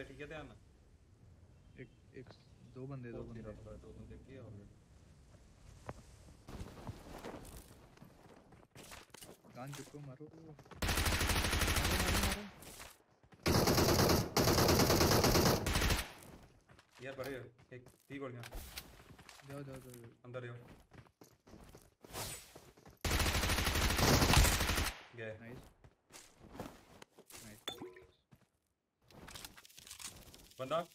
पे ठीक है ध्यान एक एक दो बंदे दो बंदे। दो बंदे किए और गान चुप मारो। यार बड़े एक टी गोलियाँ। जाओ जाओ जाओ अंदर जाओ गए। नाइस ਬੰਦਾ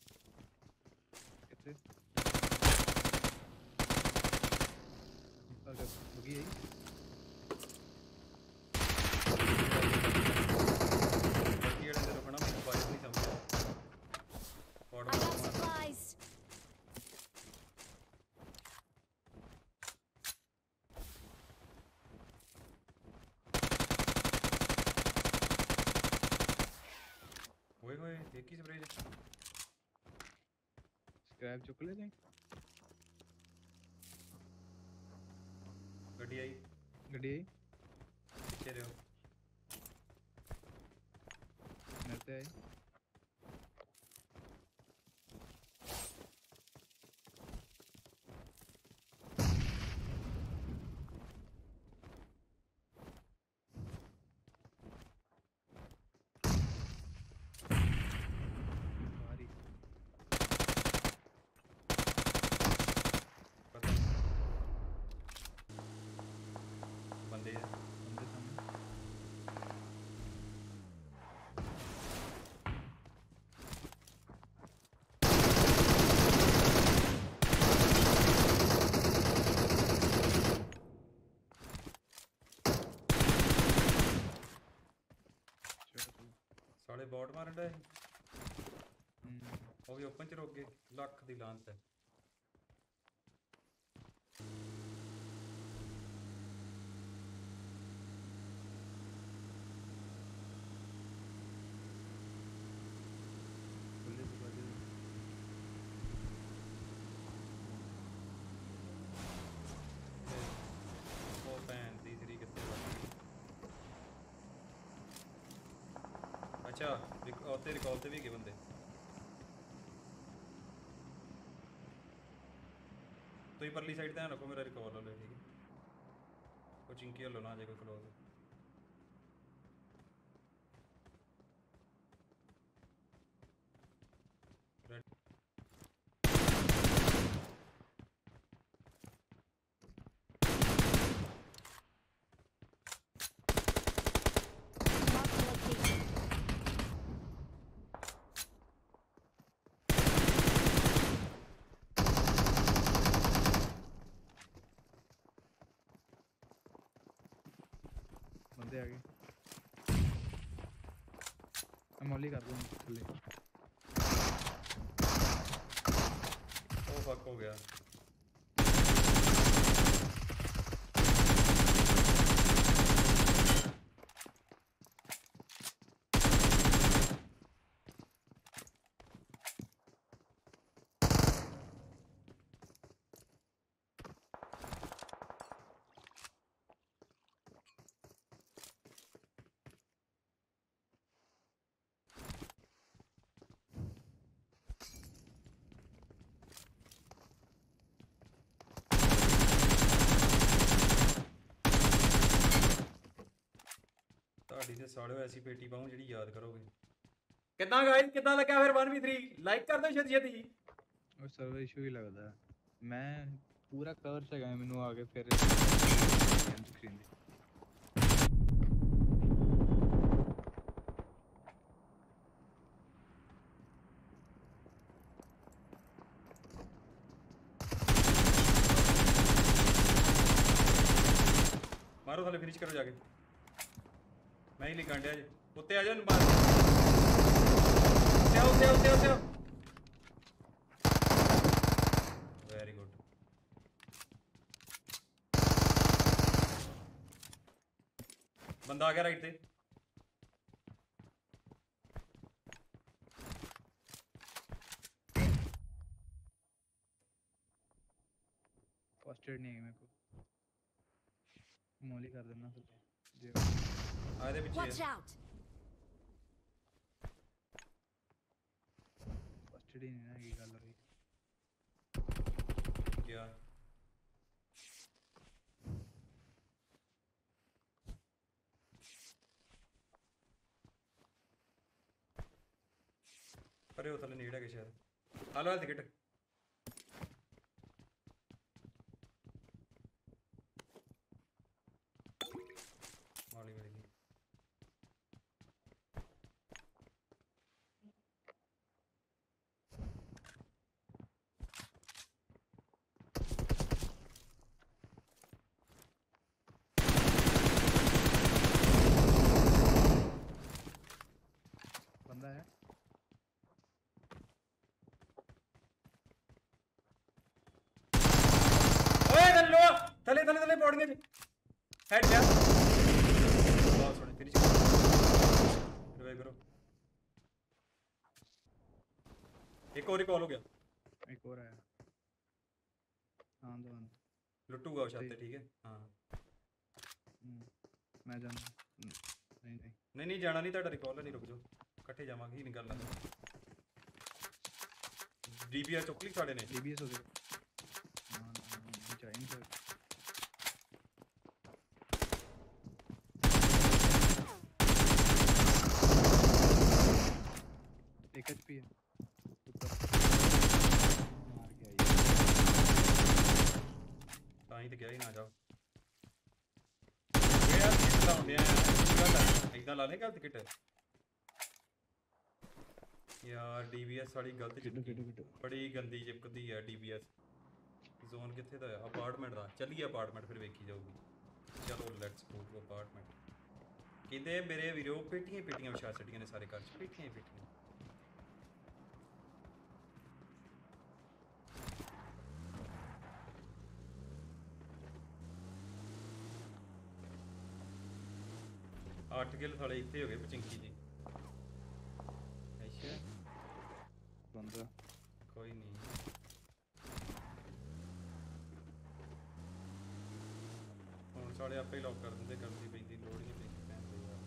बैग चुक ले जाए। गड्डी आई। गड्डी आई? पीछे रहो मरते आई। ਬੋਟ ਮਾਰਨ ਦਾ ਹੂੰ ਉਹ ਵੀ ਓਪਨ ਚ ਰੁਕ ਗਏ ਲੱਖ ਦੀ ਲਾਂਤ ਹੈ ਅੱਛਾ ਰਿਕ- ਉਹ ਤੇ ਰਿਕਾਲ ਤੇ ਵੀ ਹੈਗੇ ਬੰਦੇ। ਤੁਸੀਂ ਪਰਲੀ ਸਾਈਡ ਧਿਆਨ ਰੱਖੋ, ਮੇਰਾ ਰਿਕਾਲ ਹੋ ਲੈ ਠੀਕ ਹੈ। ਉਹ ਚਿੰਕੀ ਹਲੋ ਨਾ ਜੇ ਕੋਈ ਕਲੋਜ਼ दे आगे। मौली कर दूँ चले ओ फक हो गया। ਤੁਹਾਡੀ ਤੇ ਸਾਲਿਓ ਐਸੀ ਪੇਟੀ ਪਾਉਂ ਜਿਹੜੀ ਯਾਦ ਕਰੋਗੇ ਕਿੱਦਾਂ ਗਾਇਸ ਕਿੱਦਾਂ ਲੱਗਾ ਫਿਰ 1v3 ਲਾਈਕ ਕਰ ਦਿਓ ਛੇਤੀ ਛੇਤੀ ਉਹ ਸਰਵਰ ਇਸ਼ੂ ਹੀ ਲੱਗਦਾ ਮੈਂ ਪੂਰਾ ਕਵਰ ਚ ਗਿਆ ਮੈਨੂੰ ਆ ਕੇ ਫਿਰ ਸਕਰੀਨ ਦੀ ਮਾਰੋ ਥੱਲੇ ਫਿਨਿਸ਼ ਕਰੋ ਜਾ ਕੇ ਮੈਂ ਹੀ ਲਿਖਣ ਡਿਆ ਜੇ ਉੱਤੇ ਆ ਜਾ ਮਾਰ ਉੱਤੇ ਆਓ, ਉੱਤੇ ਆਓ, ਉੱਤੇ ਆਓ, ਉੱਤੇ ਵੈਰੀ ਗੁੱਡ ਬੰਦਾ ਆ ਗਿਆ ਰਾਈਟ ਤੇ ਫਸਟ ਏਡ ਨਹੀਂ ਹੈ ਮੇਰੇ ਕੋਲ ਮੌਲੀ ਕਰ ਦੇਣਾ ਥੱਲੇ Hadi bir Watch şey. out. Başladın ya iyi galeri. Ya. Hadi o tarafa niye gidecek? Alo al tiketi. ਥੱਲੇ ਥੱਲੇ ਪੌੜੀਆਂ 'ਚ ਹੈਡ ਜਾ ਬਹੁਤ ਸੋਹਣੀ ਫਿਨਿਸ਼ ਰਿਵਾਈਵ ਕਰੋ ਇੱਕ ਹੋਰ ਕਾਲ ਹੋ ਗਿਆ ਇੱਕ ਹੋਰ ਆਇਆ ਹਾਂ ਦੋ ਹਾਂ ਲੁੱਟੂਗਾ ਉਹ ਛੱਤ ਤੇ ਠੀਕ ਹੈ ਹਾਂ ਹਮ, ਮੈਂ ਜਾਣਾ ਹਮ, ਨਹੀਂ ਨਹੀਂ ਨਹੀਂ ਨਹੀਂ ਜਾਣਾ ਨਹੀਂ ਤੁਹਾਡਾ ਰਿਕਾਲ ਨਹੀਂ ਰੁਕ ਜਾਓ ਇਕੱਠੇ ਜਾਵਾਂਗੇ ਹੀ ਨਹੀਂ ਗੱਲ ਡੀਪੀਆਰ ਚੁੱਕ ਲਈ ਸਾਡੇ ਨੇ ਡੀਬੀਐਸ ਹੋ ਗਿਆ ਗੱਲ ਆ ਇਦਾਂ ਲਾ ਲੇ ਗਲਤ ਕਿਟ ਯਾਰ ਡੀਬੀਐਸ ਵਾਲੀ ਗਲਤ ਕਿੱਡੂ ਚਿਪਕੀ ਕਿੱਡੂ ਕਿੱਡੂ ਬੜੀ ਗੰਦੀ ਚਿਪਕਦੀ ਆ ਡੀਬੀਐਸ ਜ਼ੋਨ ਕਿੱਥੇ ਦਾ ਹੈ ਅਪਾਰਟਮੈਂਟ ਦਾ ਚੱਲੀਏ ਅਪਾਰਟਮੈਂਟ ਫਿਰ ਵੇਖੀ ਜਾਊਗੀ ਚਲੋ ਲੈਟਸ ਗੋ ਟੂ ਅਪਾਰਟਮੈਂਟ ਕਹਿੰਦੇ ਮੇਰੇ ਵੀਰੋ ਪੇਟੀਆਂ ਹੀ ਪੇਟੀਆਂ ਵਿਛਾ ਛੱਡੀਆਂ ਨੇ ਸਾਰੇ ਘਰ 'ਚ ਪੇਟੀਆਂ ਹੀ ਪੇਟੀਆਂ ਅੱਠ ਕਿਲ ਸਾਲੇ ਇੱਥੇ ਹੋ ਗਏ ਪਚਿੰਕੀ ਜੀ। ਅੱਛਾ। ਬੰਦਾ। ਕੋਈ ਨਹੀਂ। ਹੁਣ ਸਾਲੇ ਆਪੇ ਲੌਕ ਕਰ ਦਿੰਦੇ ਕਰਨ ਦੀ ਪੈਂਦੀ ਲੋੜ ਹੀ ਨਹੀਂ ਪੈਂਦੀ। ਭੈਣ ਦੇ ਯਾਰ।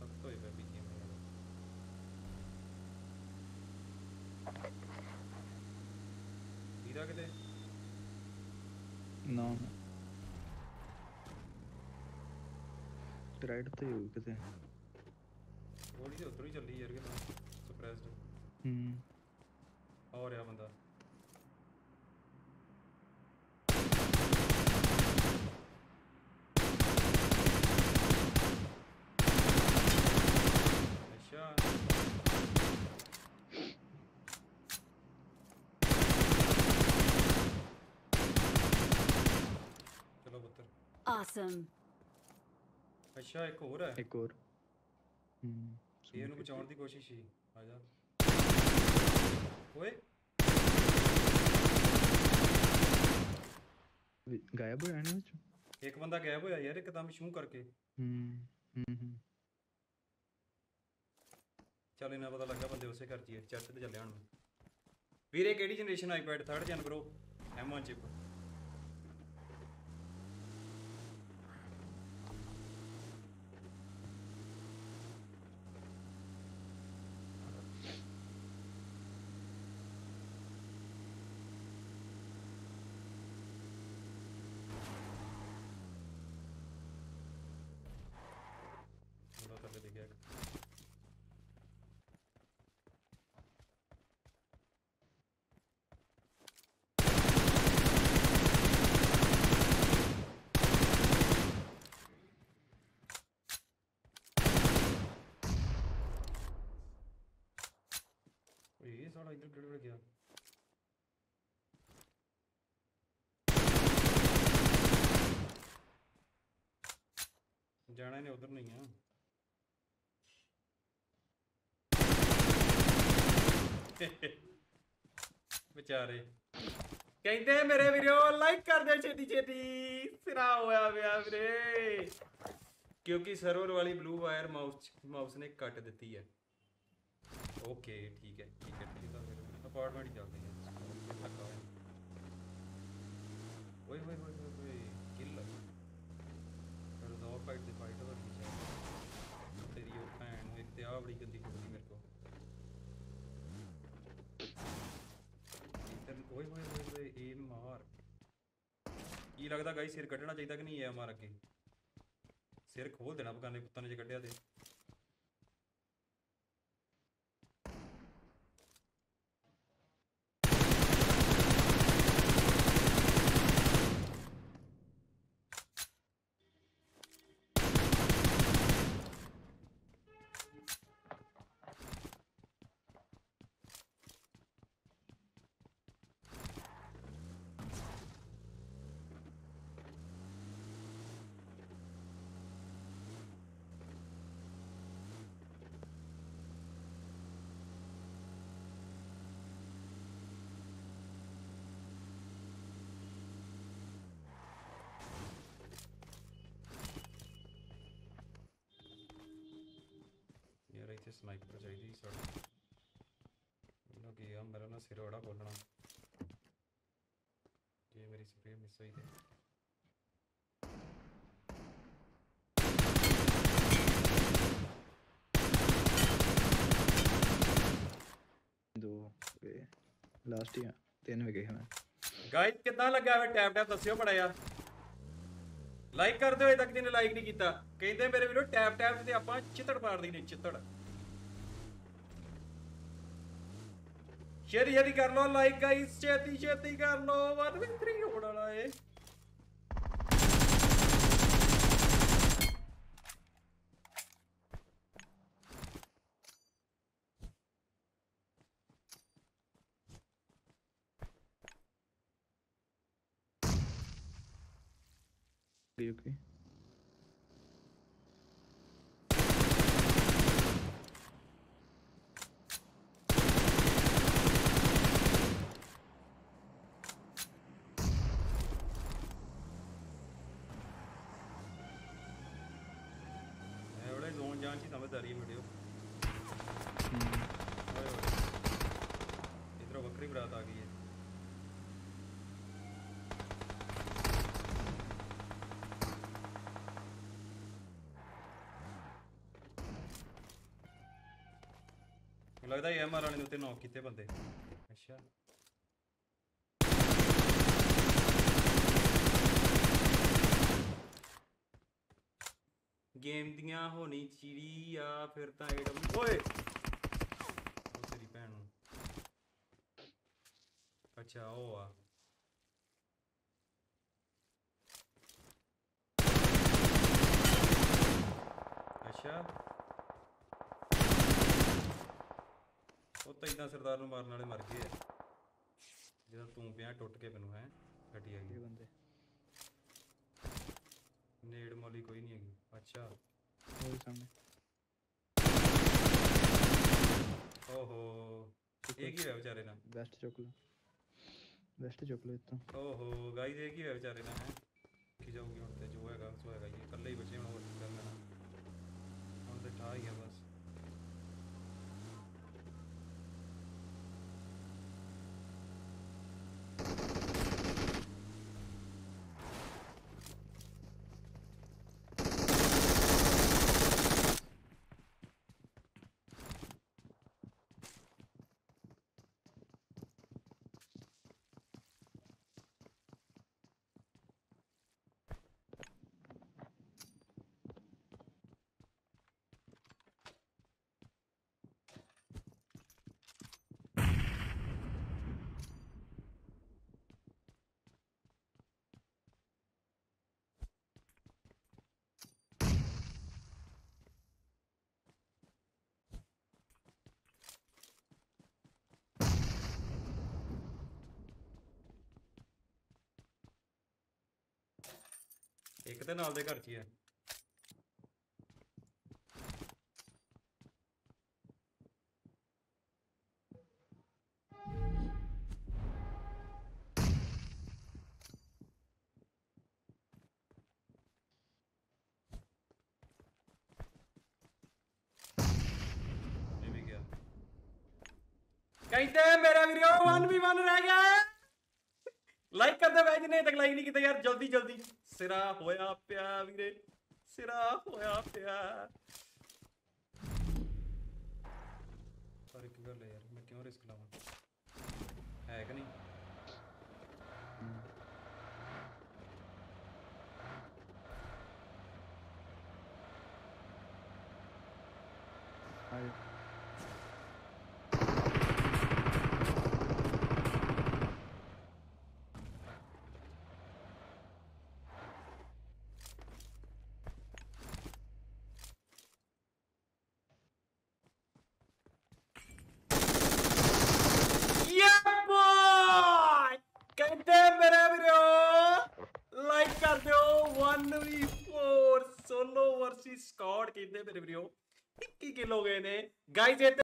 ਸਭ ਤੋਂ ਹੀ ਵੀ ਕਿਵੇਂ ਯਾਰ। ਵੀਰਾ ਕਿਤੇ? ਨਾ। लेफ़्ट राइट तो ही किसे गोली से उतरी चल रही यार के सरप्राइज्ड हम्म और यार बंदा Awesome. अच्छा एक और है एक और हम्म ये ਨੂੰ ਬਚਾਉਣ ਦੀ ਕੋਸ਼ਿਸ਼ ਹੀ ਆ ਜਾ ਓਏ ਗਾਇਬ ਹੋਇਆ ਨਾ ਵਿੱਚ ਇੱਕ ਬੰਦਾ ਗਾਇਬ ਹੋਇਆ ਯਾਰ ਇੱਕਦਮ ਸ਼ੂ ਕਰਕੇ ਹੂੰ ਹੂੰ ਚੱਲ ਇਹਨਾਂ ਪਤਾ ਲੱਗਾ ਬੰਦੇ ਉਸੇ ਘਰ ਚ ਹੀ ਚੈਟ ਤੇ ਚੱਲੇ ਹਣ ਵੀਰੇ ਕਿਹੜੀ ਜਨਰੇਸ਼ਨ ਆਈਪੈਡ 3rd ਜਨ ਬ్రో M1 ਚਿਪ ਓਏ ਇਹ ਸਾਲਾ ਇੱਧਰ ਕਿਹੜੇ ਵੇਲੇ ਗਿਆ ਜਾਣਾ ਇਹਨੇ ਉਧਰ ਨਹੀਂ ਆ ਵਿਚਾਰੇ ਕਹਿੰਦੇ ਮੇਰੇ ਵੀਰੋ ਲਾਈਕ ਕਰ ਦਿਓ ਛੇਤੀ ਛੇਤੀ ਸਿਰਾ ਹੋਇਆ ਪਿਆ ਵੀਰੇ ਕਿਉਂਕਿ ਸਰਵਰ ਵਾਲੀ ਬਲੂ ਵਾਇਰ ਮਾਊਸ ਮਾਊਸ ਨੇ ਕੱਟ ਦਿੱਤੀ ਹੈ ओके, ठीक है ठीक है ठीक है तो अपार्टमेंट चलते हैं। लगा है ओए ओए ओए किल। तो और दो फाइट दे फाइट और पीछे तेरी ओ भैन एक ते आ बड़ी गंदी कुड़ी मेरे को। इधर, ओए ओए ओए ओए, एम मार। ये लगता गाइस सिर कटना चाहिए कि नहीं है हमारा के सिर खोल देना पकाने, कुत्ता ने जे कटिया ते ਨਾ ਸਿਰ ਬੜਾ ਖੋਲਣਾ ਜੇ ਮੇਰੀ ਸਪਰੇ ਮਿਸ ਹੋਈ ਤੇ ਦੋ ਵੇ ਲਾਸਟ ਹੀ ਆ ਤਿੰਨ ਵਿਕੇ ਮੈਂ ਗਾਇਸ ਕਿੱਦਾਂ ਲੱਗਾ ਵੇ ਟੈਪ ਟੈਪ ਦੱਸਿਓ ਬੜਾ ਯਾਰ ਲਾਈਕ ਕਰ ਦਿਓ ਅਜੇ ਤੱਕ ਜਿਹਨੇ ਲਾਈਕ ਨਹੀਂ ਕੀਤਾ ਕਹਿੰਦੇ ਮੇਰੇ ਵੀਰੋ ਟੈਪ ਟੈਪ ਤੇ ਆਪਾਂ ਚਿੱਤੜ ਪਾੜਦੇ ਨੇ ਚਿੱਤੜ शेयर शेयर ही कर लो लाइक गाइस शेयर शेयर ही कर लो 1v3 होड़ा है Okay. ਜਾਣ ਚ ਹੀ ਸਮਝਦਾਰੀ ਵੀਡੀਓ ਇਧਰੋਂ ਵੱਖਰੀ ਬਰਾਤ ਆ ਗਈ ਹੈ ਮੈਨੂੰ ਲੱਗਦਾ ਇਹ ਐਮਆਰ ਵਾਲੇ ਨੇ ਉੱਤੇ ਨੌਕ ਕੀਤੇ ਬੰਦੇ ਅੱਛਾ ਗੇਮ ਦੀਆਂ ਹੋਣੀ ਚੀੜੀ ਆ ਫਿਰ ਤਾਂ ਏਡਮ ਓਏ ਉਹ ਤੇਰੀ ਭੈਣ ਨੂੰ ਅੱਛਾ ਉਹ ਆ ਅੱਛਾ ਉਹ ਤਾਂ ਇਦਾਂ ਸਰਦਾਰ ਨੂੰ ਮਾਰਨ ਵਾਲੇ ਮਰ ਗਏ ਆ ਜਦੋਂ ਤੂੰ ਪਿਆ ਟੁੱਟ ਕੇ ਮੈਨੂੰ ਹੈ ਘਟੀ ਆ ਗਈ ਇਹ ਬੰਦੇ नेड मोली कोई नहीं है अच्छा और सामने ओहो एक ही है बेचारे ना बेस्ट चोकलो बेस्ट चोकलो इतना ओहो गाइस एक ही है बेचारे ना है कि जाओगे उठते जो हैगा सो होएगा ये कल ही बचे हैं और कर लेना और तो ठा ही है बस ਠਾ ਹੀ ਆ ਬਸ ਇੱਕ ਤੇ ਨਾਲ ਦੇ ਘਰ 'ਚ ਹੀ ਆ ਇਹ ਵੀ ਗਿਆ ਕਹਿੰਦੇ ਮੇਰੇ ਵੀਰੋ 1v1 ਰਹਿ ਗਿਆ ਲਾਈਕ ਕਰ ਦੇ ਬਾਈ ਜਿਹਨੇ ਹਜੇ ਤੱਕ ਲਾਈਕ ਨਹੀਂ ਕੀਤਾ ਯਾਰ ਜਲਦੀ ਜਲਦੀ ਸਿਰਾ ਹੋਇਆ ਪਿਆ ਵੀਰੇ ਸਿਰਾ ਹੋਇਆ ਪਿਆ ਪਰ ਇੱਕ ਗੱਲ ਯਾਰ ਮੈਂ ਕਿਉਂ ਰਿਸਕ ਲਾਵਾਂ ਹੈ ਕਿ ਨਹੀਂ ਹਾਏ പേര് വരുവോ കിലോകേനെ ഗൈസ്